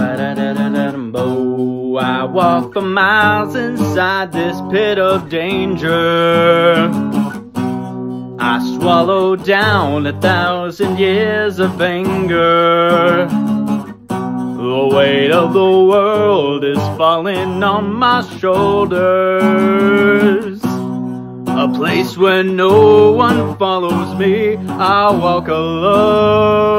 Oh, I walk for miles inside this pit of danger. I swallow down a thousand years of anger. The weight of the world is falling on my shoulders. A place where no one follows me, I walk alone.